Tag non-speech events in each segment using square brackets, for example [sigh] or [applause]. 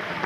down.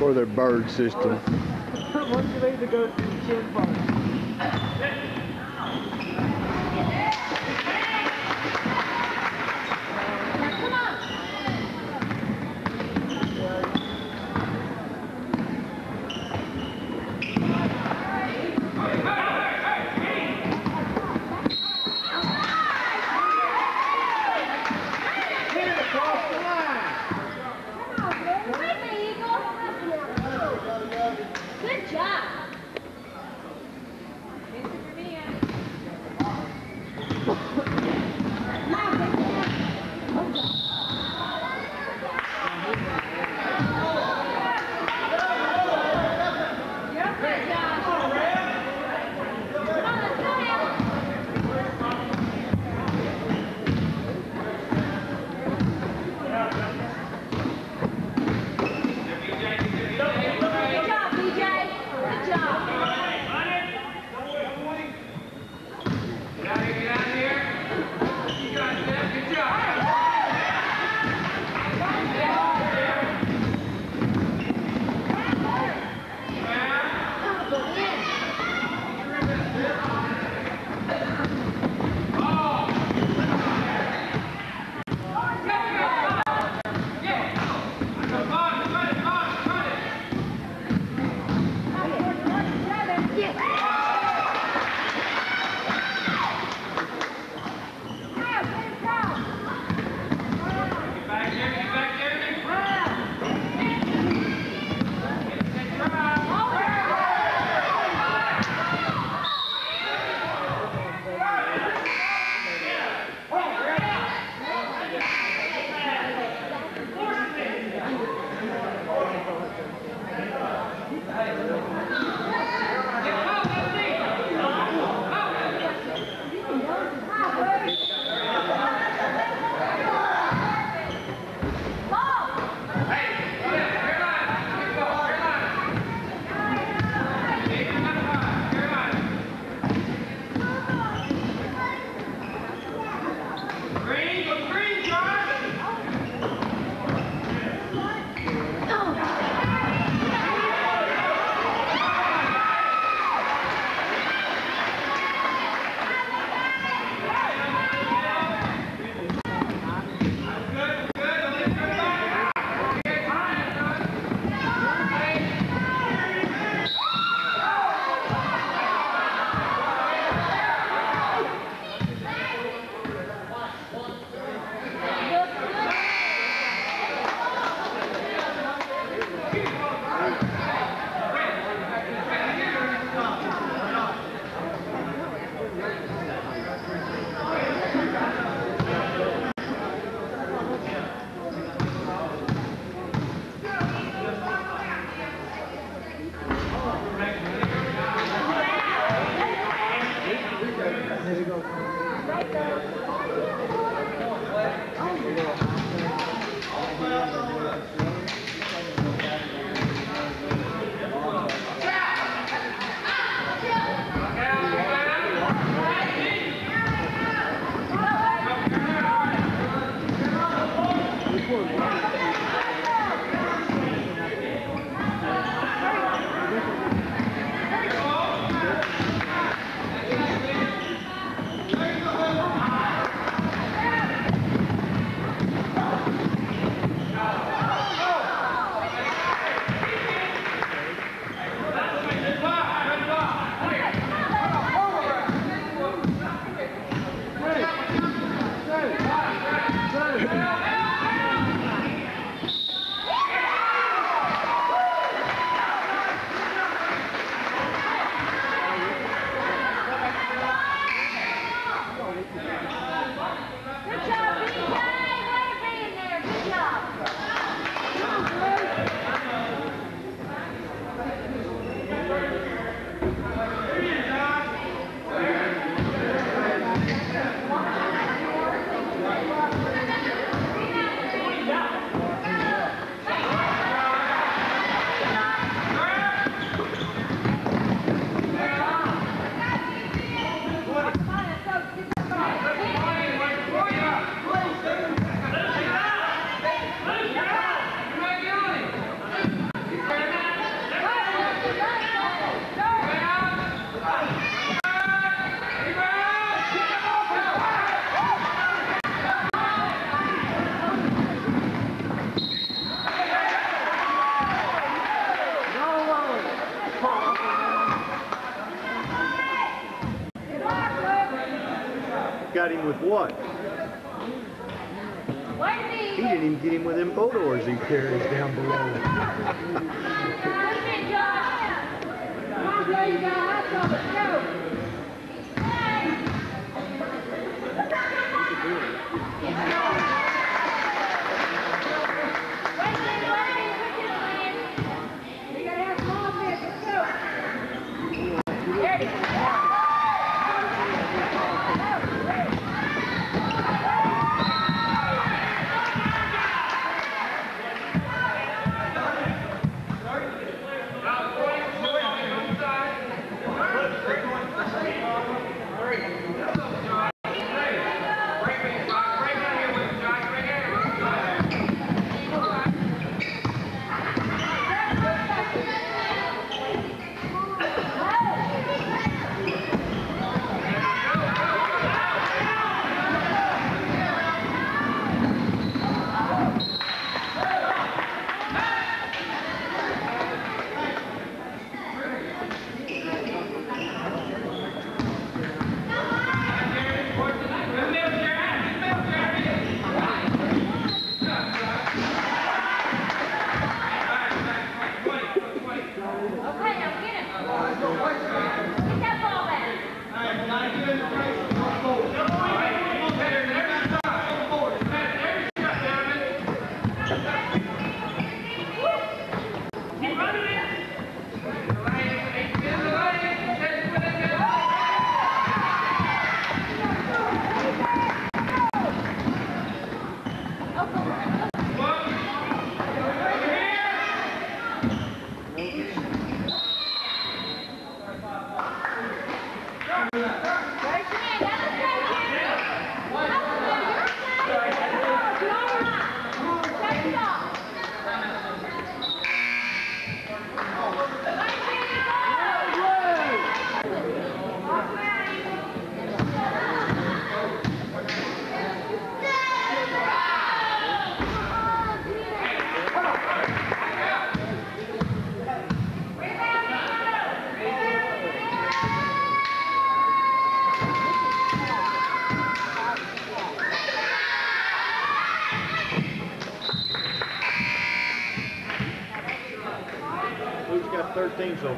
For their bird system. [laughs]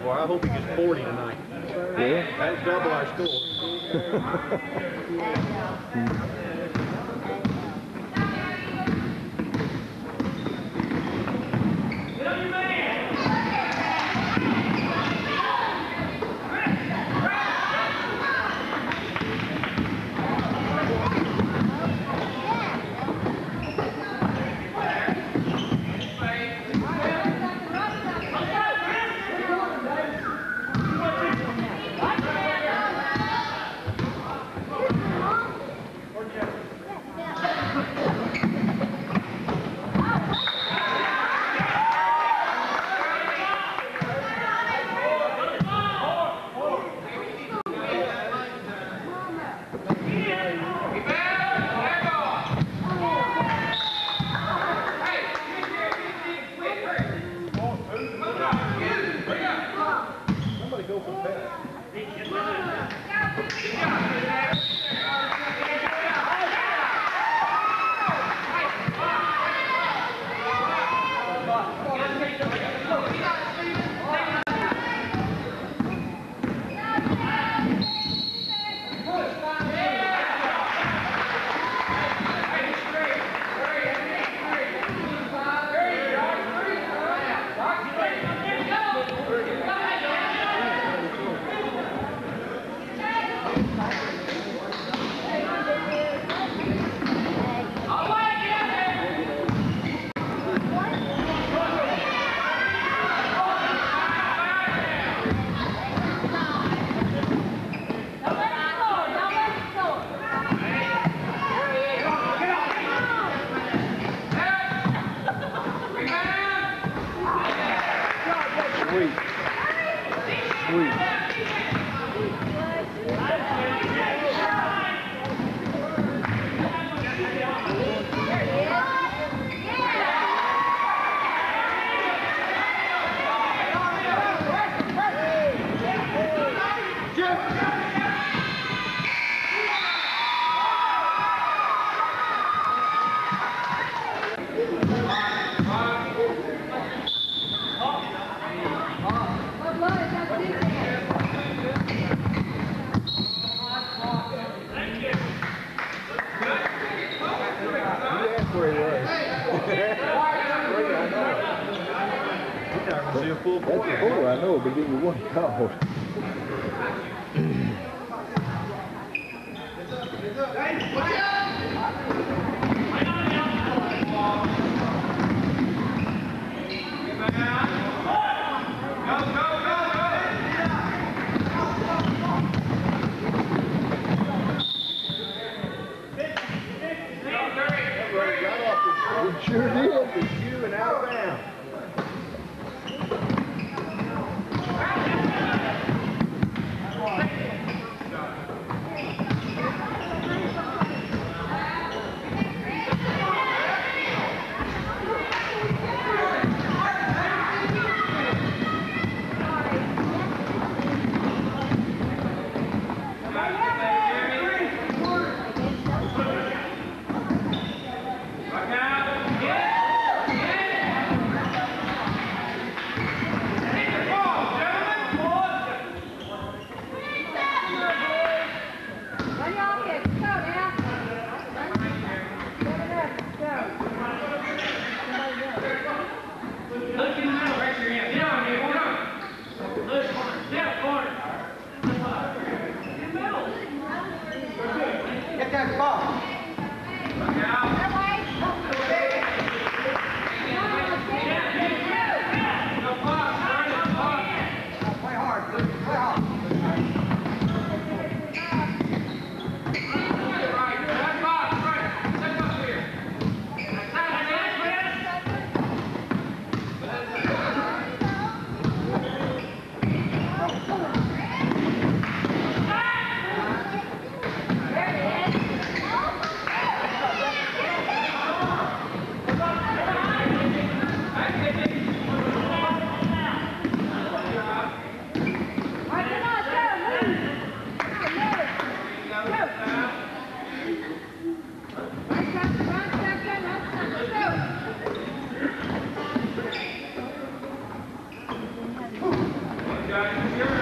for. I hope he gets 40 tonight. Yeah. That's double our score. [laughs] [laughs] Guys, yours.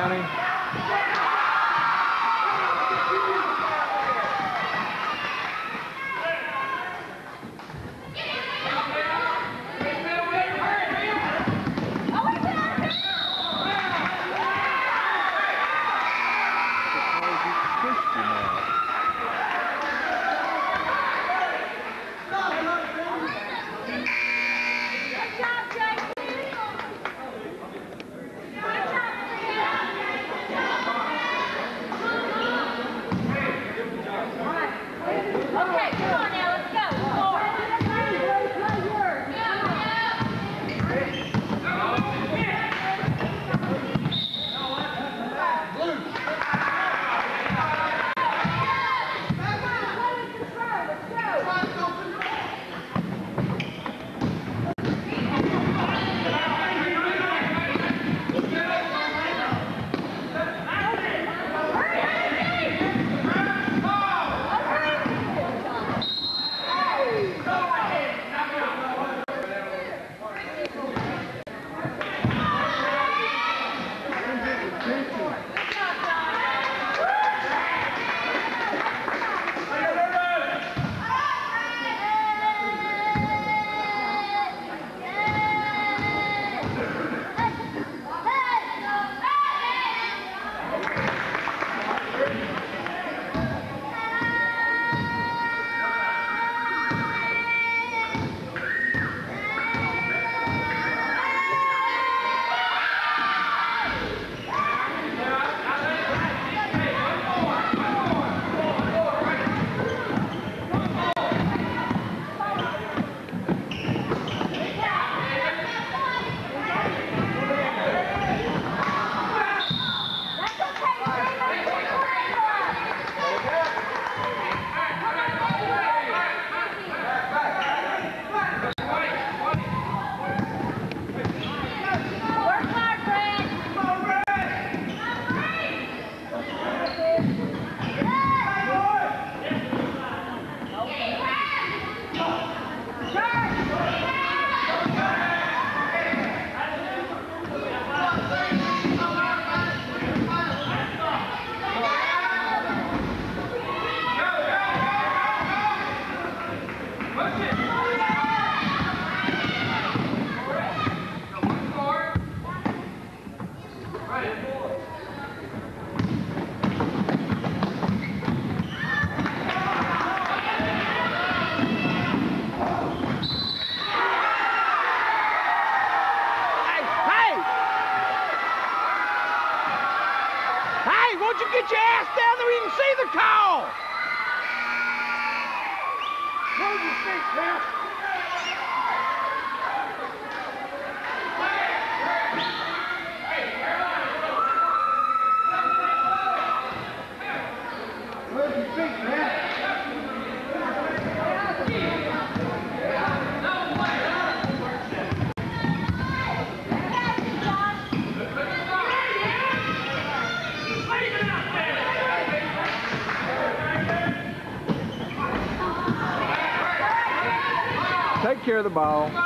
Good the ball.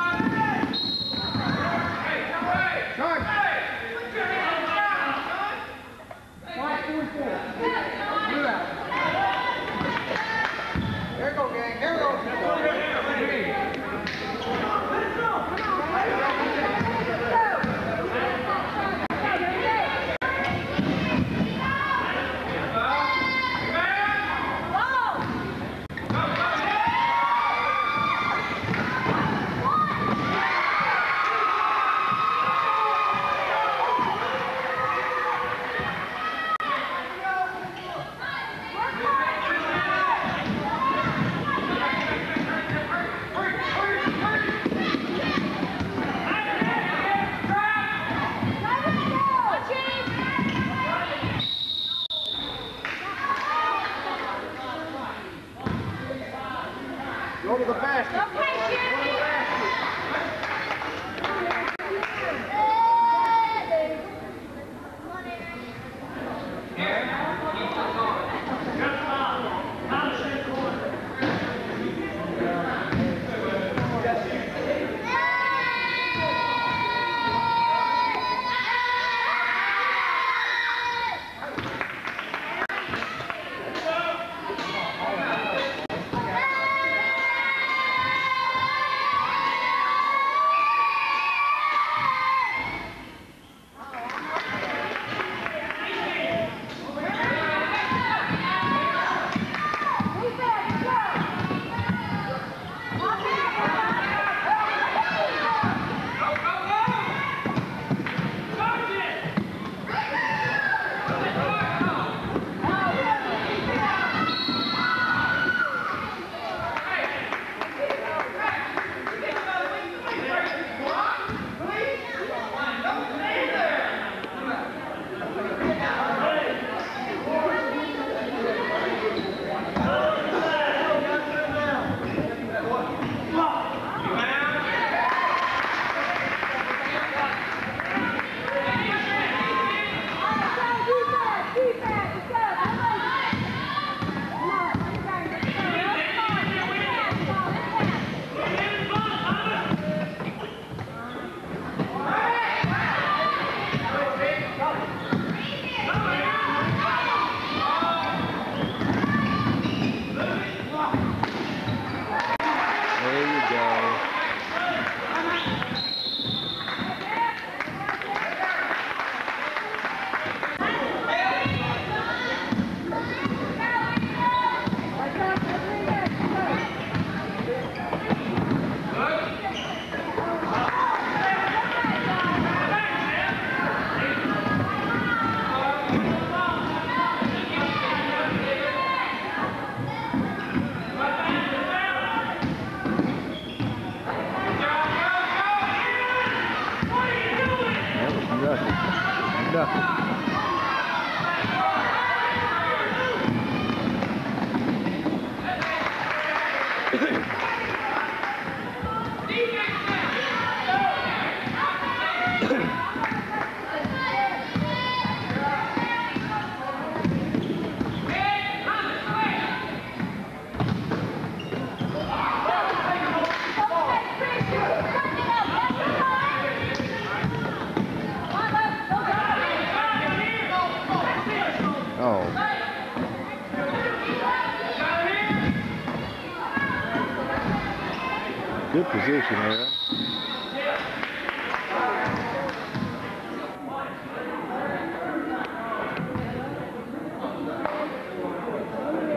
Good position there.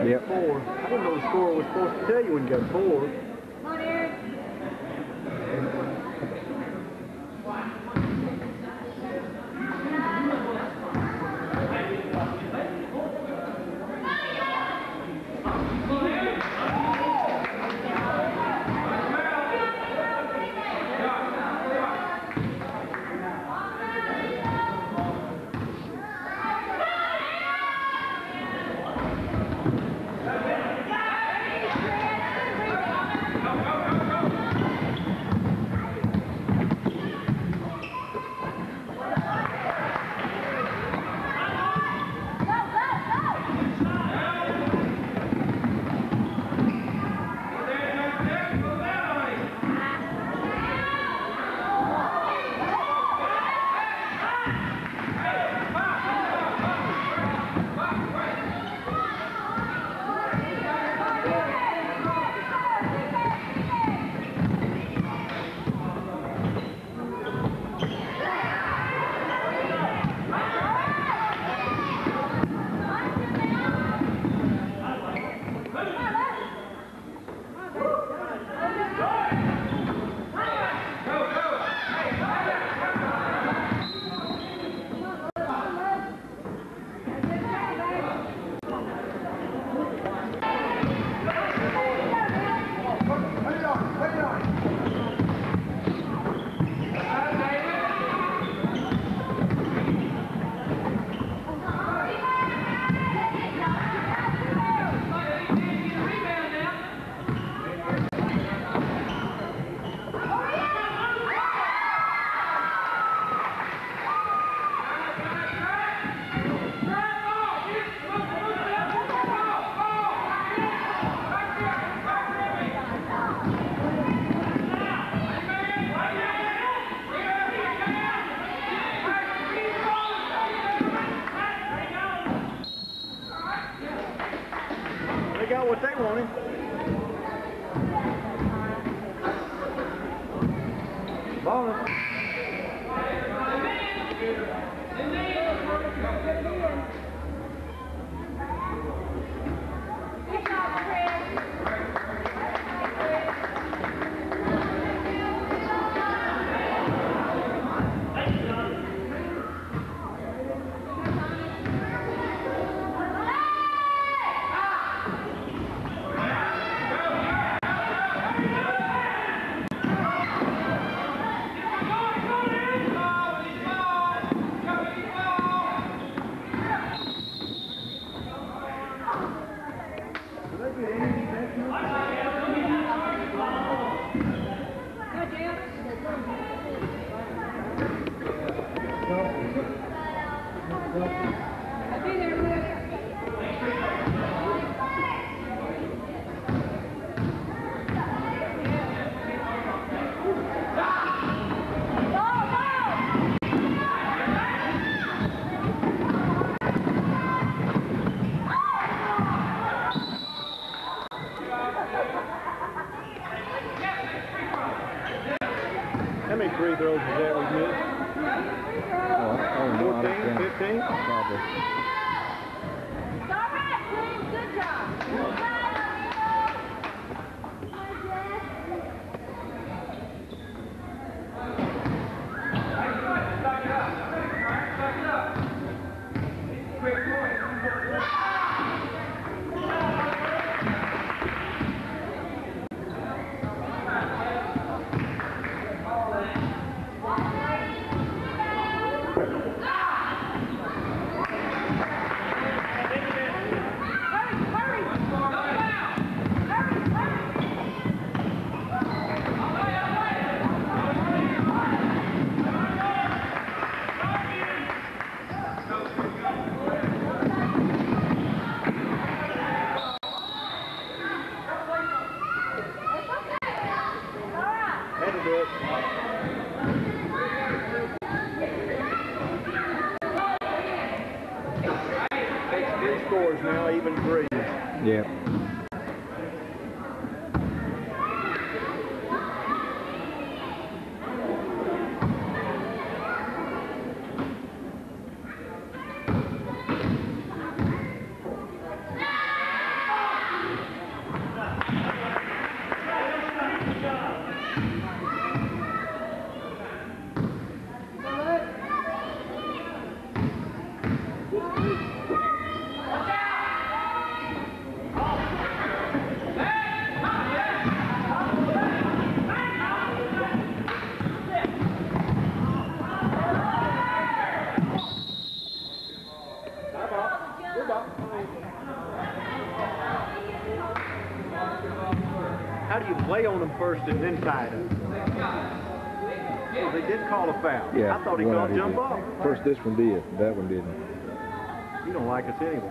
Yep. Four. I didn't know the score was supposed to tell you when you got four. Is now even three. Yeah. First and then tie them? Well, they did call a foul. Yeah. I thought he called jump did. off. First this one did. That one didn't. You don't like us anyway.